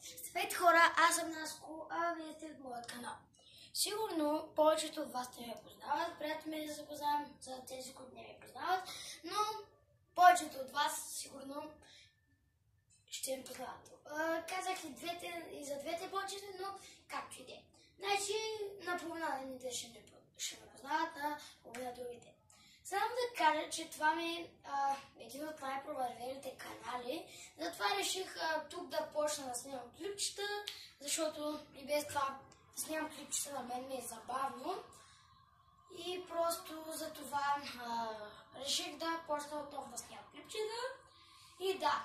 Здравейте хора, аз съм Наско, а вие сте в моят канал. Сигурно повечето от вас не ме познават, приятно ми е да се познавам за тези, които не ме познават, но повечето от вас сигурно ще ме познават. А, казах и, двете, и за двете повечето, но както и де. Значи, на половината ще ме, познават, на половина другите. Само да кажа, че това ми е един от най-проверените канали. Затова реших а, тук да почна да снимам клипчета, защото и без това да снимам клипчета на мен ми е забавно. И просто за това а, реших да почна отново да снимам клипчета. И да,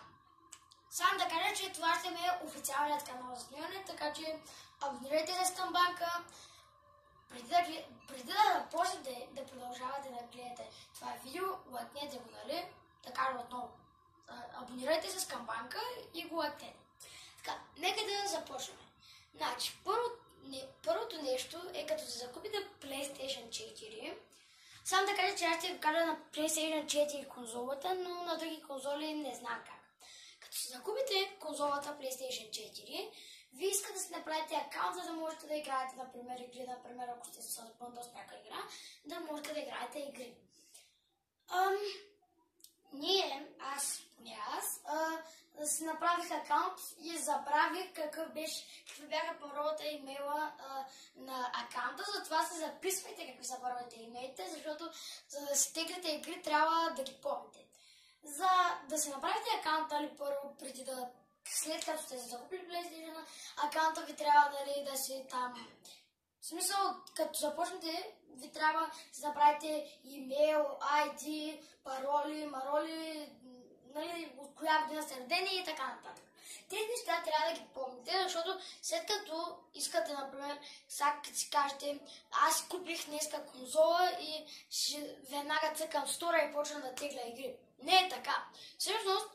само да кажа, че това ще ми е официалният канал за снимане, така че абонирайте се с камбанка, преди да, преди да почнете да продължавате да гледате това видео, лайкнете го, нали? Така отново. Абонирайте се с камбанка и го лайкнете. Така, нека да започнем. Значи, първо, не, първото нещо е като се закупите PlayStation 4. Само да кажа, че аз ще кажа на PlayStation 4 конзолата, но на други конзоли не знам как. Като се закупите конзолата PlayStation 4, вие искате да си направите аккаунт, за да можете да играете, например, игри, например, ако сте с бандъл с някаква игра, да можете да играете игри. Ам, ние, аз, не аз, а, си направих акаунт и забравих какъв беше, какви бяха паролата и имейла а, на акаунта, затова се записвайте какви са паролите и имейлите, защото за да си теглите игри трябва да ги помните. За да си направите акаунта ли първо преди да след като сте закупили PlayStation, акаунта ви трябва нали, да си там. В смисъл, като започнете, ви трябва да направите имейл, ID, пароли, мароли, нали, от коя година сте родени и така нататък. Тези неща трябва да ги помните, защото след като искате, например, сега си кажете, аз купих днеска конзола и ще веднага цъкам стора и почна да тегля игри. Не е така. Всъщност,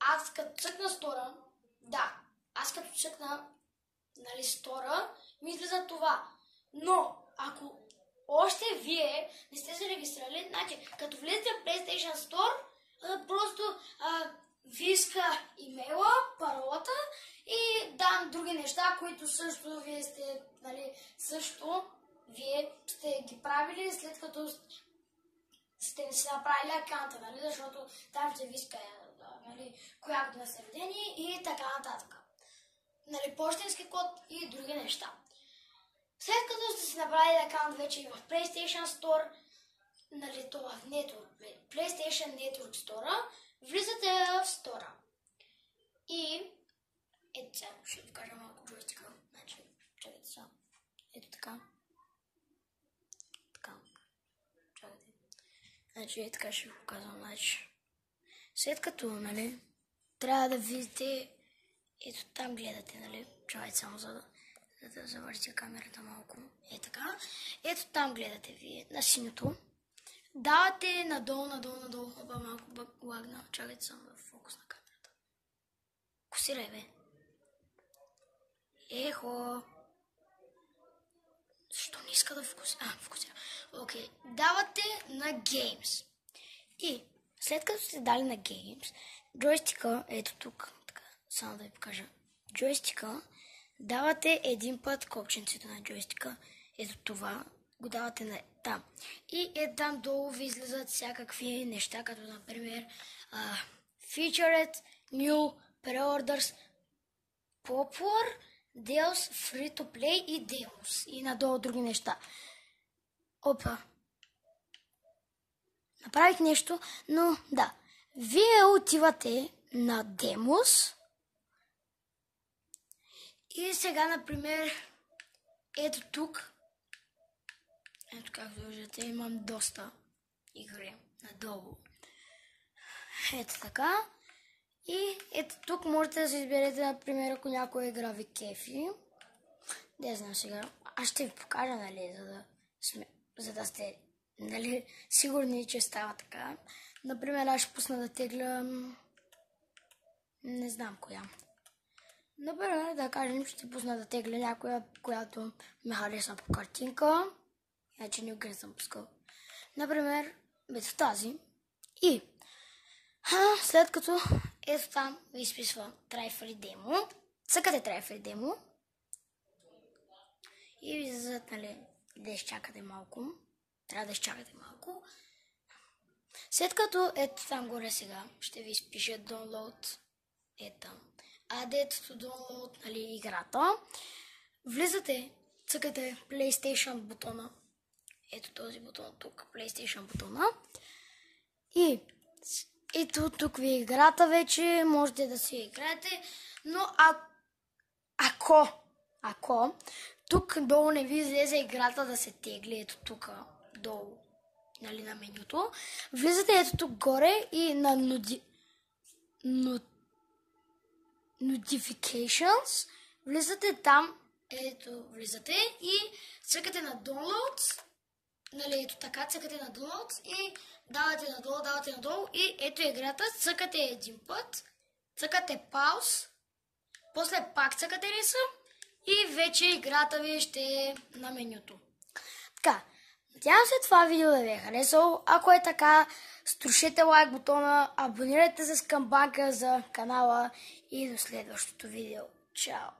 аз като цъкна стора, да, аз като цъкна нали, стора, ми излиза това. Но, ако още вие не сте се регистрирали, значи, като влезете в PlayStation Store, просто а, ви иска имейла, паролата и дам други неща, които също вие сте, нали, също вие сте ги правили след като сте си направили аккаунта, нали, защото там ще ви иска нали, коя година сте родени и така нататък. Нали, почтенски код и други неща. След като сте си направили аккаунт вече и в PlayStation Store, нали, това в Network, PlayStation Network Store, влизате в Store. И ето сега, ще ви кажа малко джойстика. Значи, чакайте сега. Ето така. Значи, ето така ще ви показвам. Значи, след като, нали, трябва да видите, ето там гледате, нали, чувайте само за да, за да завъртя камерата малко. Е така. Ето там гледате вие, на синьото. Давате надолу, надолу, надолу. Оба малко лагна. Чакайте само в фокус на камерата. Косирай, бе. Ехо. Защо не иска да фокусира? А, фокусира. Окей. Давате на Games. И след като сте дали на Games, джойстика, ето тук, така, само да ви покажа. Джойстика, давате един път копченцето на джойстика, ето това, го давате на там. И е там долу ви излизат всякакви неща, като например uh, Featured, New, Preorders, Popular, Deals, Free to Play и Demos. И надолу други неща. Опа, направих нещо, но да. Вие отивате на Демос и сега, например, ето тук, ето как виждате, имам доста игри надолу. Ето така. И ето тук можете да се изберете, например, ако някоя игра ви кефи. Не знам сега. Аз ще ви покажа, нали, за да, сме, за да сте нали, сигурни, че става така. Например, аз ще пусна да тегля... Не знам коя. Например, да кажем, ще пусна да тегля някоя, която ме хареса по картинка. Иначе никога не съм пускал. Например, без тази. И а, след като ето там ви изписва Free Demo, цъкате Trifid демо и ви излизат, нали, да изчакате малко. Трябва да изчакате малко. След като ето там горе сега ще ви изпише download ето added to download нали, играта. Влизате, цъкате PlayStation бутона. Ето този бутон тук, PlayStation бутона. И ето тук ви е играта вече, можете да си играете, но а, ако, ако тук долу не ви излезе играта да се тегли, ето тук долу, нали, на менюто, влизате ето тук горе и на ноди... Но... Notifications, влизате там, ето, влизате и цъкате на Downloads, нали, ето така, цъкате на Downloads и давате надолу, давате надолу и ето играта, цъкате един път, цъкате пауз, после пак цъкате рисъм и вече играта ви ще е на менюто. Така, надявам се това видео да ви е харесало. Ако е така, струшете лайк бутона, абонирайте се с камбанка за канала и до следващото видео. Чао!